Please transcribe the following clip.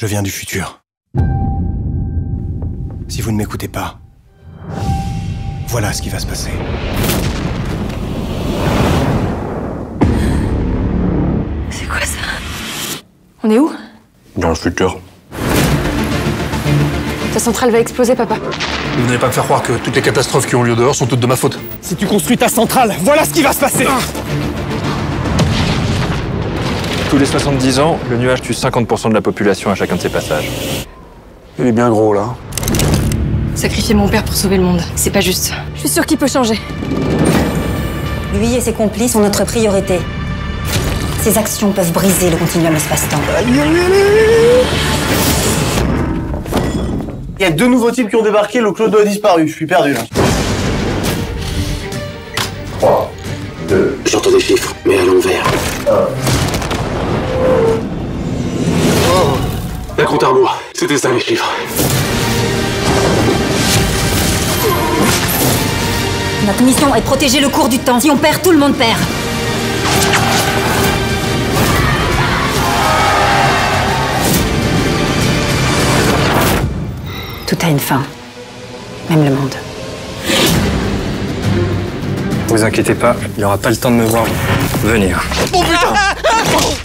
Je viens du futur. Si vous ne m'écoutez pas, voilà ce qui va se passer. C'est quoi ça? On est où? Dans le futur. Ta centrale va exploser, papa. Vous n'allez pas me faire croire que toutes les catastrophes qui ont lieu dehors sont toutes de ma faute. Si tu construis ta centrale, voilà ce qui va se passer Tous les 70 ans, le nuage tue 50% de la population à chacun de ses passages. Il est bien gros là. Sacrifier mon père pour sauver le monde, c'est pas juste. Je suis sûre qu'il peut changer. Lui et ses complices sont notre priorité. Ses actions peuvent briser le continuum espace-temps. Il y a deux nouveaux types qui ont débarqué, le clodo a disparu, je suis perdu là. J'entends des chiffres, mais à compte à rebours, c'était ça les chiffres. Notre mission est de protéger le cours du temps. Si on perd, tout le monde perd. Tout a une fin. Même le monde. Vous inquiétez pas, il aura pas le temps de me voir venir. Oh putain